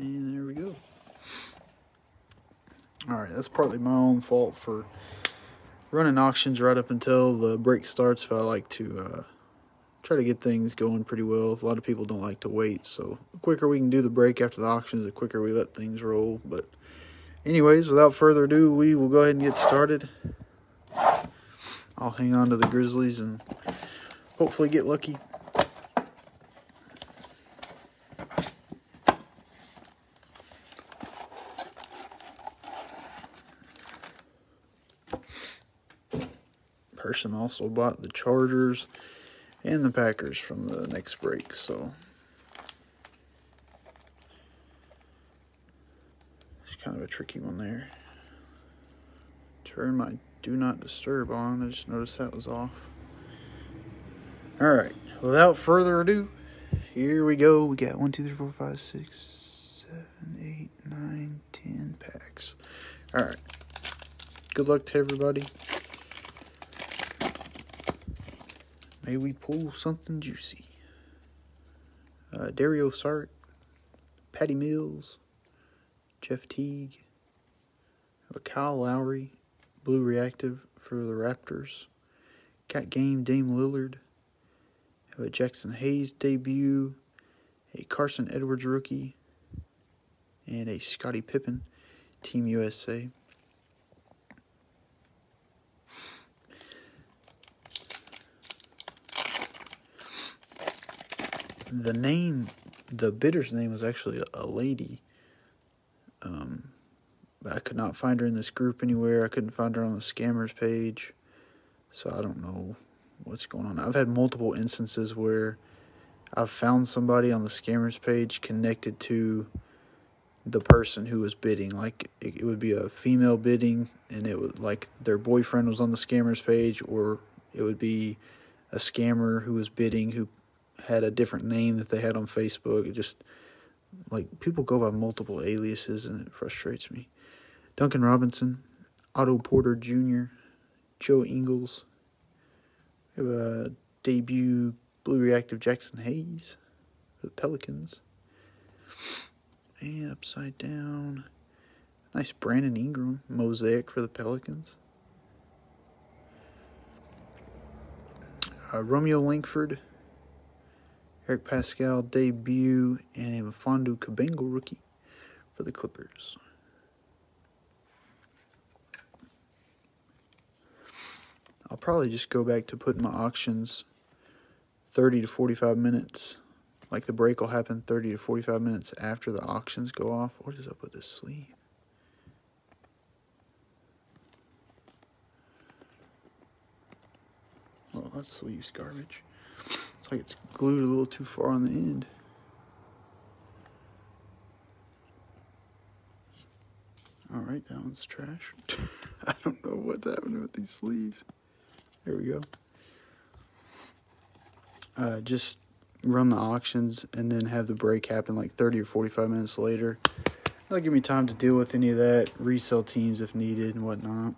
And there we go. Alright, that's partly my own fault for running auctions right up until the break starts, but I like to uh, try to get things going pretty well. A lot of people don't like to wait, so the quicker we can do the break after the auctions, the quicker we let things roll. But anyways, without further ado, we will go ahead and get started. I'll hang on to the Grizzlies and hopefully get lucky. Person also bought the Chargers and the Packers from the next break, so it's kind of a tricky one there. Turn my do not disturb on. I just noticed that was off. All right, without further ado, here we go. We got one, two, three, four, five, six, seven, eight, nine, ten packs. All right. Good luck to everybody. May we pull something juicy. Uh, Dario Saric, Patty Mills, Jeff Teague, a Kyle Lowry, Blue Reactive for the Raptors, Got Game Dame Lillard, have a Jaxson Hayes debut, a Carson Edwards rookie, and a Scottie Pippen, Team USA. The name, the bidder's name was actually a, lady. Um, I could not find her in this group anywhere. I couldn't find her on the scammers page. So I don't know what's going on. I've had multiple instances where I've found somebody on the scammers page connected to the person who was bidding. Like it would be a female bidding, and it would like their boyfriend was on the scammers page, or it would be a scammer who was bidding who had a different name that they had on Facebook. It just like people go by multiple aliases, and it frustrates me. Duncan Robinson, Otto Porter Jr., Joe Ingles. We have a debut Blue Reactive Jaxson Hayes for the Pelicans. And upside down, nice Brandon Ingram mosaic for the Pelicans. Uh, Romeo Langford, Eric Paschall debut, and a Mfiondu Kabengele rookie for the Clippers. I'll probably just go back to putting my auctions 30 to 45 minutes. Like the break will happen 30 to 45 minutes after the auctions go off. What is up with this sleeve? Well, that sleeve's garbage. Like it's glued a little too far on the end. All right, that one's trash. I don't know what's happening with these sleeves. There we go. Uh, just run the auctions and then have the break happen like 30 or 45 minutes later. That'll give me time to deal with any of that, resell teams if needed and whatnot.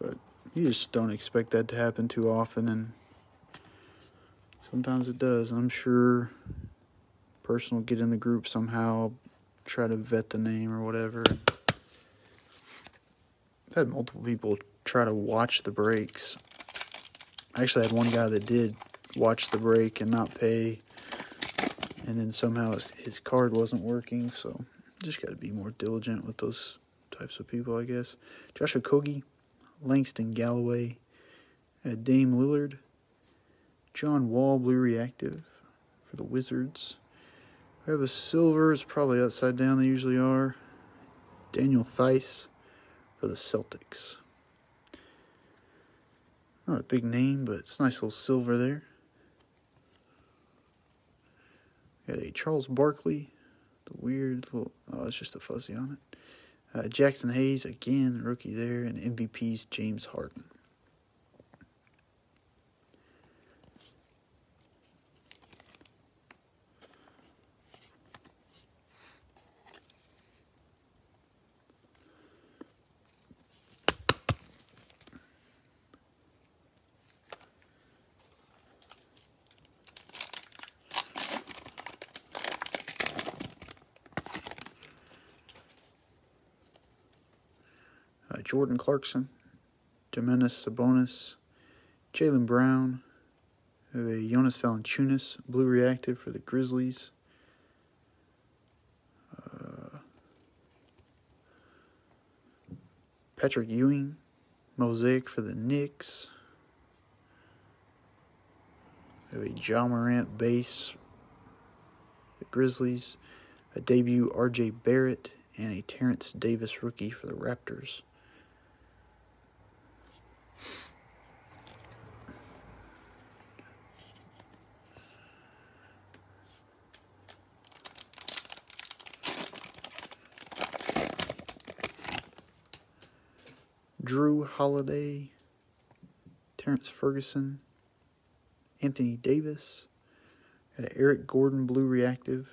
But you just don't expect that to happen too often, and sometimes it does. I'm sure person will get in the group somehow, try to vet the name or whatever. I've had multiple people try to watch the breaks I actually had one guy that did watch the break and not pay, and then somehow his, his card wasn't working. So just got to be more diligent with those types of people, I guess. Joshua Okogie, Langston Galloway, uh, Dame Lillard, John Wall, Blue Reactive for the Wizards. We have a silver, it's probably upside down, they usually are. Daniel Theis for the Celtics. Not a big name, but it's nice little silver there. Got a Charles Barkley, the weird little, oh, it's just a fuzzy on it. Uh, Jaxson Hayes, again, rookie there, and MVP's James Harden. Jordan Clarkson, Domantas Sabonis, Jaylen Brown, we have a Jonas Valanciunas, blue reactive for the Grizzlies. Uh, Patrick Ewing, mosaic for the Knicks. We have a Ja Morant base, the Grizzlies. A debut RJ Barrett and a Terrence Davis rookie for the Raptors. Jrue Holiday, Terrence Ferguson, Anthony Davis, and Eric Gordon Blue Reactive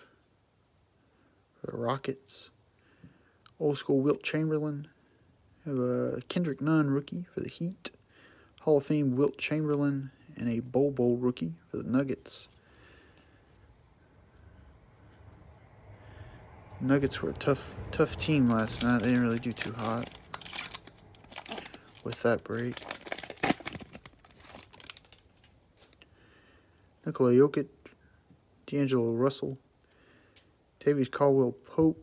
for the Rockets. Old school Wilt Chamberlain. Have a Kendrick Nunn rookie for the Heat. Hall of Fame Wilt Chamberlain and a Bol Bol rookie for the Nuggets. Nuggets were a tough, tough team last night. They didn't really do too hot with that break. Nikola Jokic, D'Angelo Russell, Davies Caldwell Pope.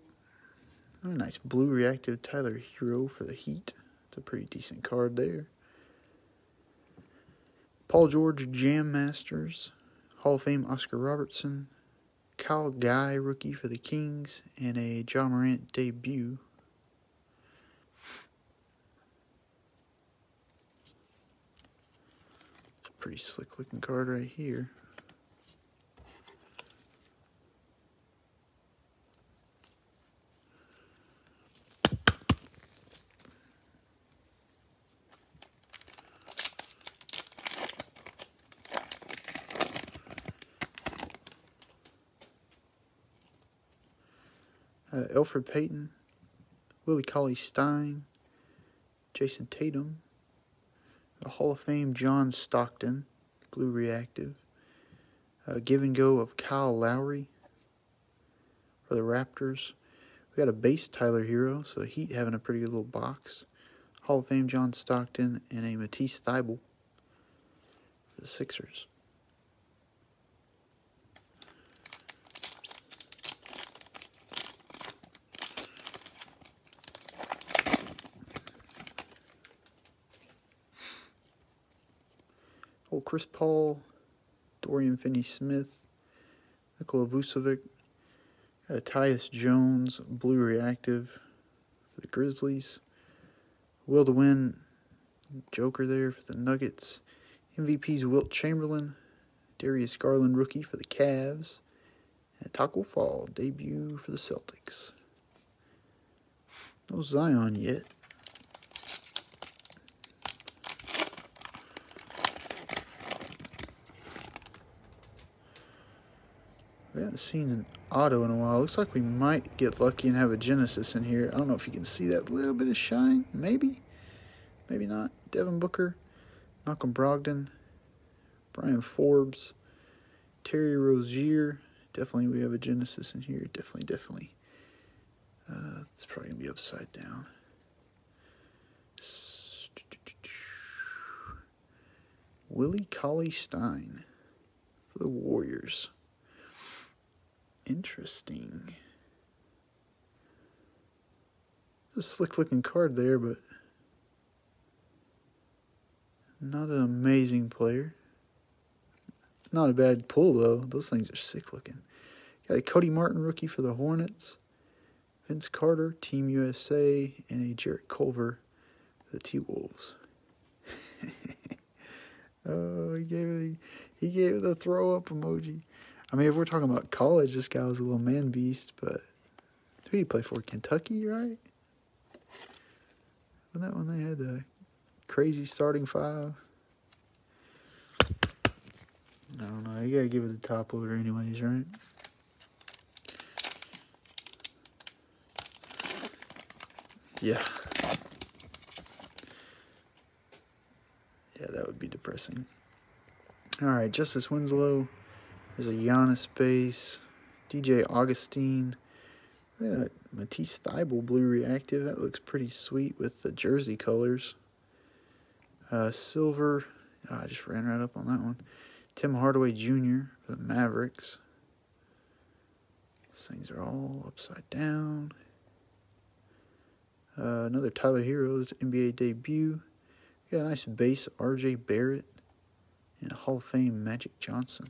a nice blue reactive Tyler Herro for the Heat. It's a pretty decent card there. Paul George Jam Masters, Hall of Fame Oscar Robertson, Kyle Guy rookie for the Kings, and a Ja Morant debut pretty slick looking card right here. Uh, Elfrid Payton, Willie Cauley Stein, Jayson Tatum, a Hall of Fame John Stockton, blue reactive. A give and go of Kyle Lowry for the Raptors. We got a base Tyler Herro, so Heat having a pretty good little box. Hall of Fame John Stockton and a Matisse Thybulle for the Sixers. Chris Paul, Dorian Finney-Smith, Nikola Vucevic, uh, Tyus Jones, Blue Reactive for the Grizzlies. Will to win, Joker there for the Nuggets. MVP's Wilt Chamberlain, Darius Garland rookie for the Cavs, and Tacko Fall debut for the Celtics. No Zion yet. We haven't seen an auto in a while. Looks like we might get lucky and have a Genesis in here. I don't know if you can see that little bit of shine. Maybe. Maybe not. Devin Booker, Malcolm Brogdon, Bryn Forbes, Terry Rozier. Definitely we have a Genesis in here. Definitely, definitely. Uh, it's probably going to be upside down. Willie Cauley Stein for the Warriors. Interesting. A slick looking card there, but not an amazing player. Not a bad pull though. Those things are sick looking. Got a Cody Martin rookie for the Hornets. Vince Carter, Team USA, and a Jarrett Culver for the T Wolves. oh, he gave it. He gave the throw up emoji. I mean, if we're talking about college, this guy was a little man beast, but who did he play for? Kentucky, right? Wasn't that when they had the crazy starting five? I don't know. You gotta give it the top loader, anyways, right? Yeah. Yeah, that would be depressing. All right, Justice Winslow. There's a Giannis base. DJ Augustin. Look at that Matisse Thybulle blue reactive. That looks pretty sweet with the jersey colors. Uh, silver. Oh, I just ran right up on that one. Tim Hardaway Jr. for the Mavericks. These things are all upside down. Uh, another Tyler Herro, his NBA debut. We Got a nice base RJ Barrett and Hall of Fame Magic Johnson.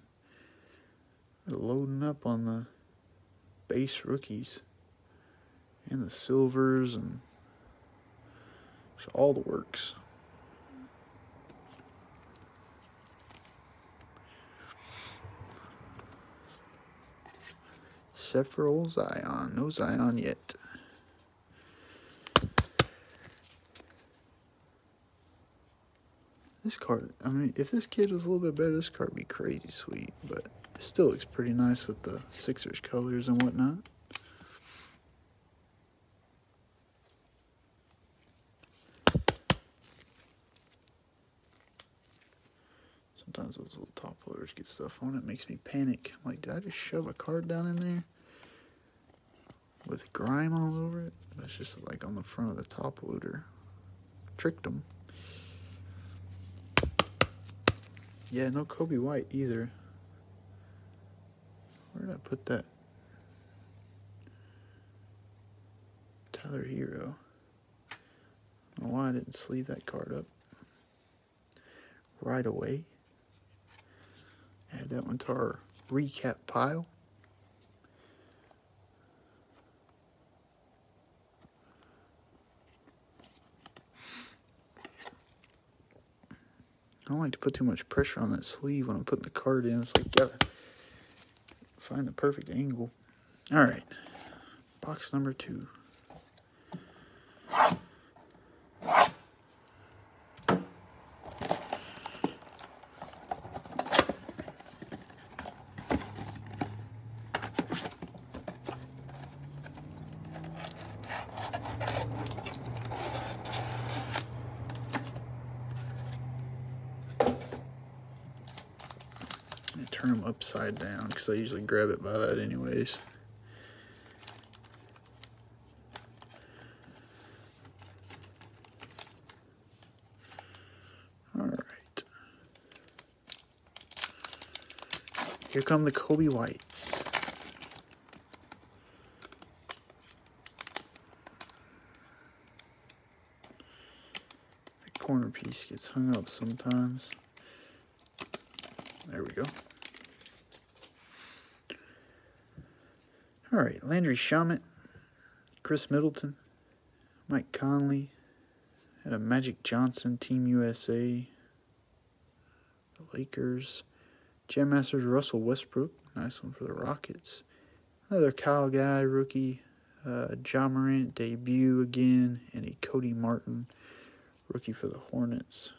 Loading up on the base rookies and the silvers and all the works. Old Zion. No Zion yet. This card, I mean, if this kid was a little bit better, this card would be crazy sweet. But still looks pretty nice with the Sixers colors and whatnot. Sometimes those little top loaders get stuff on it. makes me panic. I'm like, did I just shove a card down in there? With grime all over it? That's just like on the front of the top loader. Tricked them. Yeah, no Coby White either. Where did I put that? Tyler Herro. I why I didn't sleeve that card up right away. Add that one to our recap pile. I don't like to put too much pressure on that sleeve when I'm putting the card in. It's like, gotta find the perfect angle. All right, box number two. Turn them upside down because I usually grab it by that anyways. All right. Here come the Coby Whites. The corner piece gets hung up sometimes. There we go. All right, Landry Shamet, Khris Middleton, Mike Conley, had a Magic Johnson, Team USA, the Lakers, Jam Masters, Russell Westbrook, nice one for the Rockets. Another Kyle Guy rookie, uh, Ja Morant debut again, and a Cody Martin rookie for the Hornets.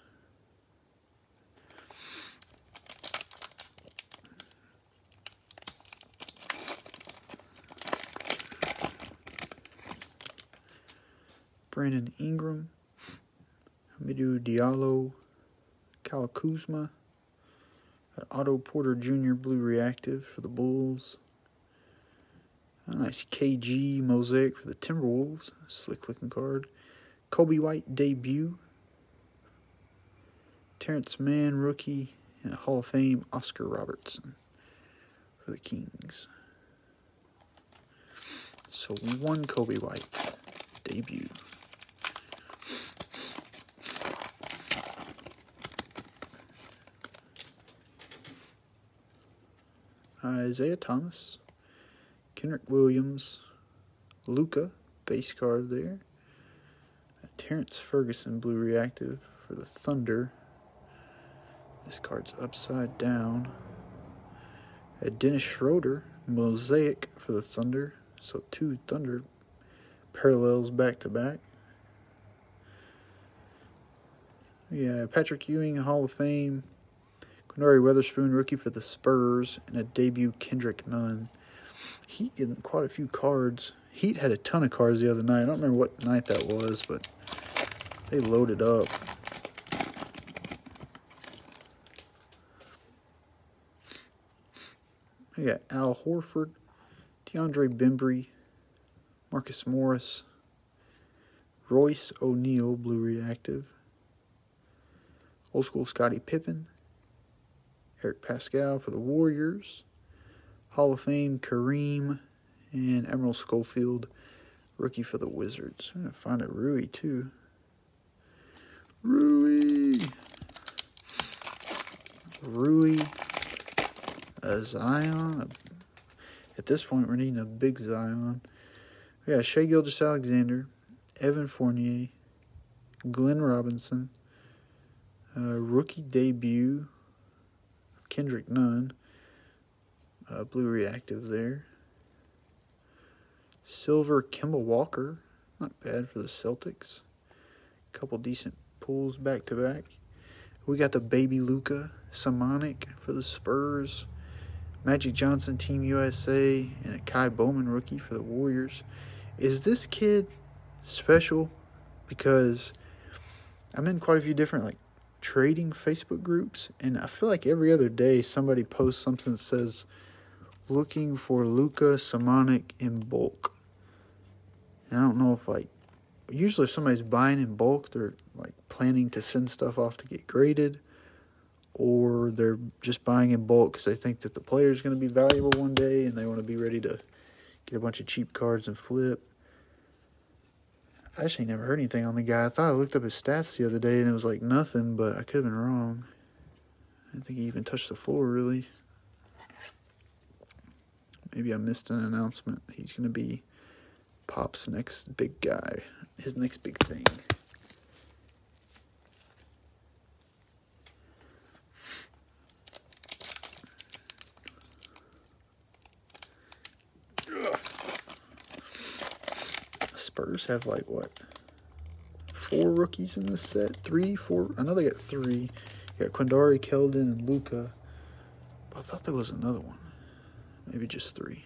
Brandon Ingram, Hamidou Diallo, Kyle Kuzma, Otto Porter Jr. Blue Reactive for the Bulls. A nice KG Mosaic for the Timberwolves. Slick looking card. Coby White debut. Terrence Mann rookie. And Hall of Fame Oscar Robertson for the Kings. So one Coby White debut. Isaiah Thomas, Kendrick Williams, Luka, base card there. Terrence Ferguson, blue reactive for the Thunder. This card's upside down. A Dennis Schroeder, mosaic for the Thunder. So two Thunder parallels back to back. Yeah, Patrick Ewing, Hall of Fame. Quinndary Weatherspoon, rookie for the Spurs, and a debut Kendrick Nunn. Heat getting quite a few cards. Heat had a ton of cards the other night. I don't remember what night that was, but they loaded up. We got Al Horford, DeAndre Bembry, Marcus Morris, Royce O'Neale, blue reactive, old school Scottie Pippen, Eric Paschall for the Warriors, Hall of Fame Kareem, and Admiral Schofield, rookie for the Wizards. I'm gonna find a Rui too. Rui, Rui, a Zion. At this point, we're needing a big Zion. We got Shai Gilgeous-Alexander, Evan Fournier, Glenn Robinson, uh, rookie debut, Kendrick Nunn, uh, blue reactive there. Silver Kemba Walker, not bad for the Celtics. Couple decent pulls back to back. We got the baby Luka Samanic for the Spurs. Magic Johnson, Team USA, and a Ky Bowman rookie for the Warriors. Is this kid special? Because I'm in quite a few different like trading Facebook groups, and I feel like every other day somebody posts something that says looking for Luca Samanic in bulk. And I don't know if like usually if somebody's buying in bulk, they're like planning to send stuff off to get graded, or they're just buying in bulk because they think that the player is going to be valuable one day and they want to be ready to get a bunch of cheap cards and flip. I actually never heard anything on the guy. I thought I looked up his stats the other day and it was like nothing, but I could have been wrong. I don't think he even touched the floor really. Maybe I missed an announcement. He's going to be Pop's next big guy, his next big thing. Spurs have like what? Four rookies in this set? Three, four? I know they got three. You got Quinndary, Keldon, and Luka. I thought there was another one. Maybe just three.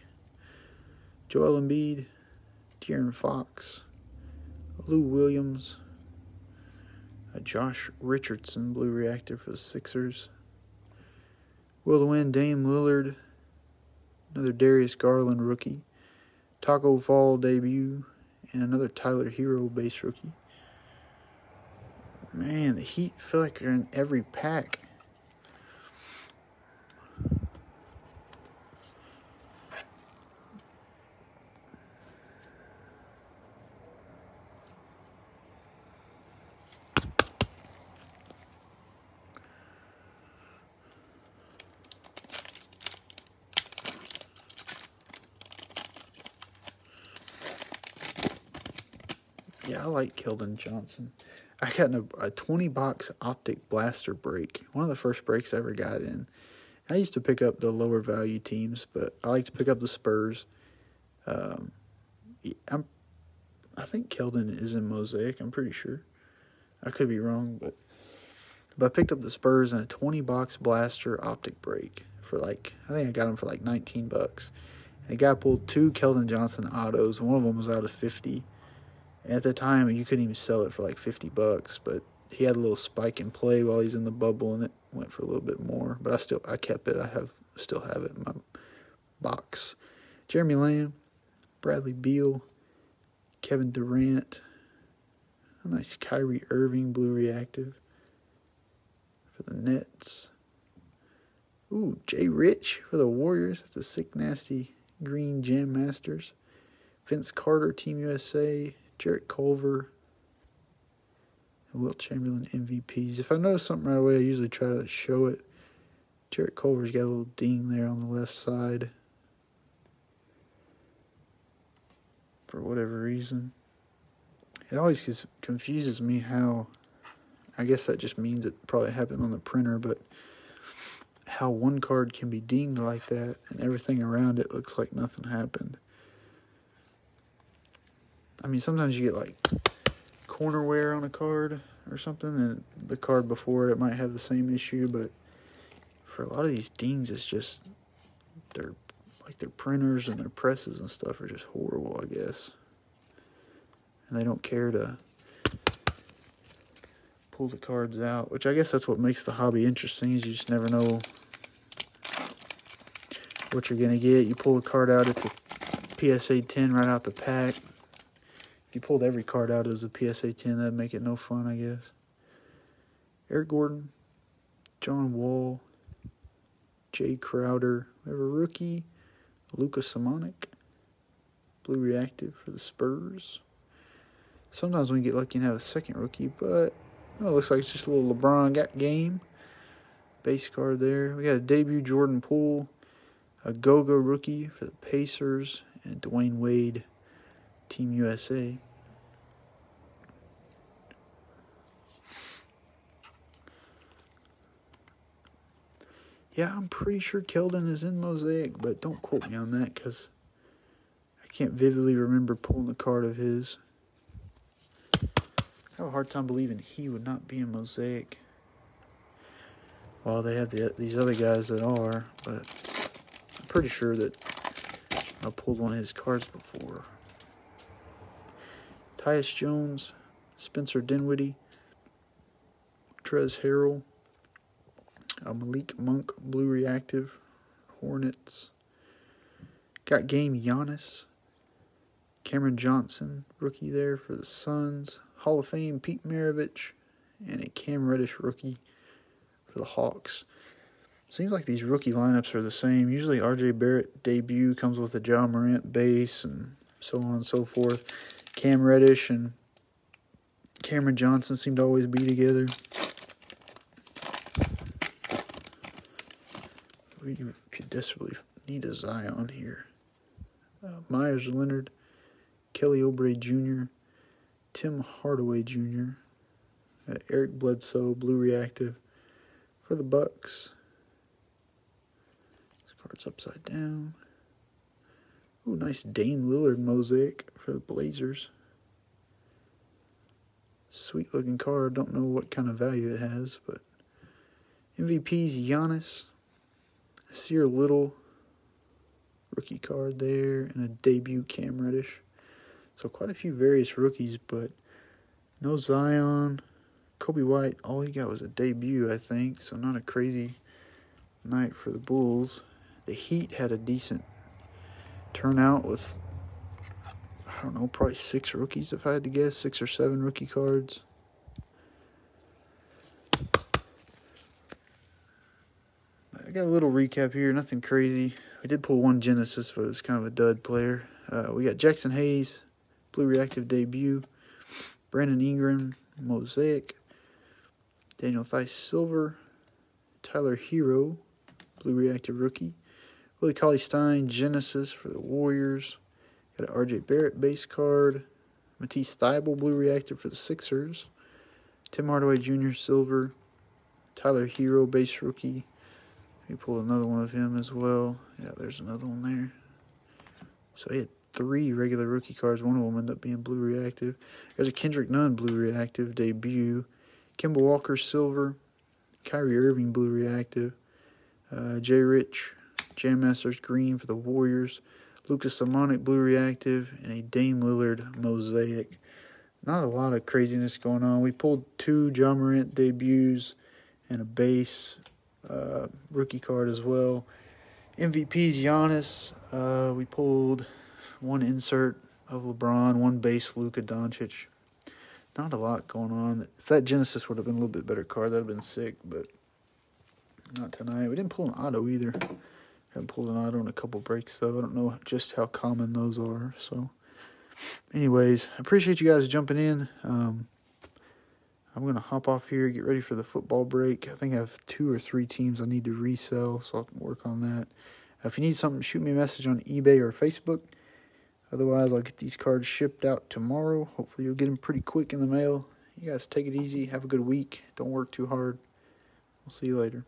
Joel Embiid, De'Aaron Fox, Lou Williams, Josh Richardson blue reactor for the Sixers. Will win Dame Lillard, another Darius Garland rookie, Tacko Fall debut, and another Tyler Herro base rookie. Man, the Heat feel like they're in every pack. Yeah, I like Keldon Johnson. I got a, a 20 box optic blaster break. One of the first breaks I ever got in. I used to pick up the lower value teams, but I like to pick up the Spurs. Um, I'm, I think Keldon is in Mosaic. I'm pretty sure. I could be wrong, but but I picked up the Spurs in a 20 box blaster optic break for like I think I got them for like 19 bucks. And the guy pulled two Keldon Johnson autos. One of them was out of 50 at the time, you couldn't even sell it for like 50 bucks, but he had a little spike in play while he's in the bubble and it went for a little bit more. But I still, I kept it. I have, still have it in my box. Jeremy Lamb, Bradley Beal, Kevin Durant, a nice Kyrie Irving blue reactive for the Nets. Ooh, Jay Rich for the Warriors. That's a sick, nasty green Jam Masters. Vince Carter, Team USA. Jarrett Culver, and Wilt Chamberlain MVPs. If I notice something right away, I usually try to show it. Jarrett Culver's got a little ding there on the left side. For whatever reason. It always confuses me how, I guess that just means it probably happened on the printer, but how one card can be dinged like that and everything around it looks like nothing happened. I mean, sometimes you get like corner wear on a card or something, and the card before it might have the same issue, but for a lot of these dings, it's just their like their printers and their presses and stuff are just horrible, I guess. And they don't care to pull the cards out, which I guess that's what makes the hobby interesting. Is you just never know what you're gonna get. You pull a card out, it's a PSA 10 right out the pack you pulled every card out as a PSA 10, that'd make it no fun, I guess. Eric Gordon, John Wall, Jae Crowder. We have a rookie, Luka Samanic, Blue Reactive for the Spurs. Sometimes we get lucky and have a second rookie, but it looks like it's just a little LeBron got game. Base card there. We got a debut Jordan Poole, a Goga rookie for the Pacers, and Dwyane Wade, Team USA. Yeah, I'm pretty sure Keldon is in Mosaic, but don't quote me on that because I can't vividly remember pulling a card of his. I have a hard time believing he would not be in Mosaic. Well, they have the, these other guys that are, but I'm pretty sure that I pulled one of his cards before. Tyus Jones, Spencer Dinwiddie, Trez Harrell, a Malik Monk Blue Reactive, Hornets. Got game Giannis, Cameron Johnson, rookie there for the Suns, Hall of Fame Pete Maravich, and a Cam Reddish rookie for the Hawks. Seems like these rookie lineups are the same. Usually RJ Barrett debut comes with a Ja Morant base and so on and so forth. Cam Reddish and Cameron Johnson seem to always be together. We could desperately need a Zion here. Uh, Meyers Leonard, Kelly Oubre Jr., Tim Hardaway Jr., uh, Eric Bledsoe, Blue Reactive for the Bucks. This card's upside down. Ooh, nice Dame Lillard mosaic for the Blazers. Sweet looking card. Don't know what kind of value it has, but MVP's Giannis. Sear Little rookie card there, and a debut Cam Reddish. So quite a few various rookies, but no Zion. Coby White, all he got was a debut, I think, so not a crazy night for the Bulls. The Heat had a decent turnout with, I don't know, probably six rookies, if I had to guess, six or seven rookie cards. Got a little recap here, nothing crazy. We did pull one Genesis, but it was kind of a dud player. Uh, we got Jaxson Hayes, Blue Reactive debut. Brandon Ingram, Mosaic. Daniel Theis Silver. Tyler Herro, Blue Reactive rookie. Willie Cauley Stein, Genesis for the Warriors. Got an RJ Barrett base card. Matisse Thybulle, Blue Reactive for the Sixers. Tim Hardaway Jr. Silver. Tyler Herro, base rookie. Let me pull another one of him as well. Yeah, there's another one there. So he had three regular rookie cards. One of them ended up being blue reactive. There's a Kendrick Nunn blue reactive debut. Kemba Walker silver. Kyrie Irving blue reactive. Uh, Jay Rich, Jam Masters green for the Warriors. Lucas Samanic blue reactive. And a Dame Lillard mosaic. Not a lot of craziness going on. We pulled two Ja Morant debuts and a base uh, rookie card as well. MVP's Giannis. Uh, we pulled one insert of LeBron, one base Luka Doncic. Not a lot going on. If that Genesis would have been a little bit better card, that'd have been sick, but not tonight. We didn't pull an auto either. Haven't pulled an auto in a couple breaks though. I don't know just how common those are. So, anyways, I appreciate you guys jumping in. Um, I'm going to hop off here, get ready for the football break. I think I have two or three teams I need to resell, so I'll work on that. If you need something, shoot me a message on eBay or Facebook. Otherwise, I'll get these cards shipped out tomorrow. Hopefully, you'll get them pretty quick in the mail. You guys take it easy. Have a good week. Don't work too hard. We'll see you later.